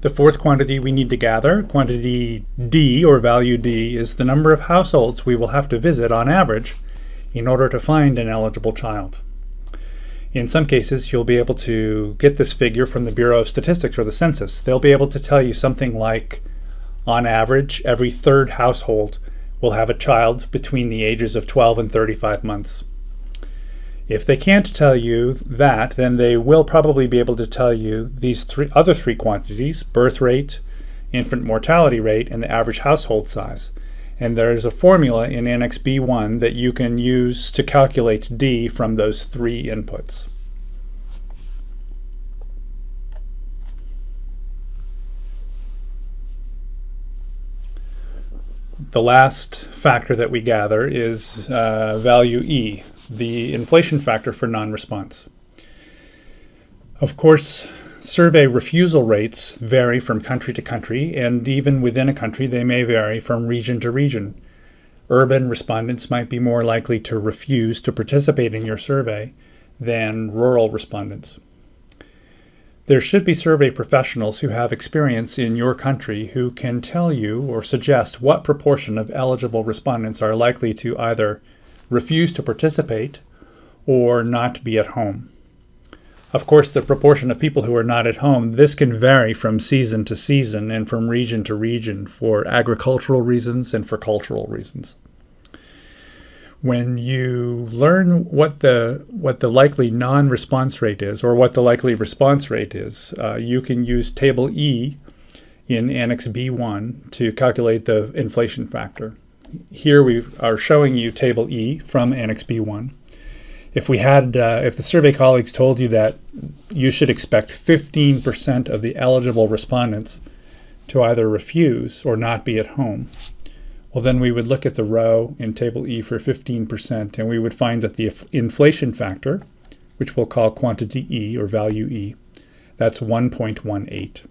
The fourth quantity we need to gather, quantity D or value D, is the number of households we will have to visit on average in order to find an eligible child. In some cases, you'll be able to get this figure from the Bureau of Statistics or the census. They'll be able to tell you something like, on average, every third household will have a child between the ages of 12 and 35 months. If they can't tell you that, then they will probably be able to tell you these three other three quantities, birth rate, infant mortality rate, and the average household size. And there's a formula in Annex B1 that you can use to calculate D from those three inputs. The last factor that we gather is uh, value E, the inflation factor for non-response. Of course, survey refusal rates vary from country to country, and even within a country, they may vary from region to region. Urban respondents might be more likely to refuse to participate in your survey than rural respondents. There should be survey professionals who have experience in your country who can tell you or suggest what proportion of eligible respondents are likely to either refuse to participate, or not be at home. Of course, the proportion of people who are not at home, this can vary from season to season and from region to region for agricultural reasons and for cultural reasons. When you learn what the what the likely non-response rate is, or what the likely response rate is, uh, you can use Table E in Annex B1 to calculate the inflation factor. Here we are showing you table E from Annex B1. If we had, uh, if the survey colleagues told you that you should expect 15% of the eligible respondents to either refuse or not be at home, well, then we would look at the row in table E for 15%, and we would find that the inflation factor, which we'll call quantity E or value E, that's 1.18.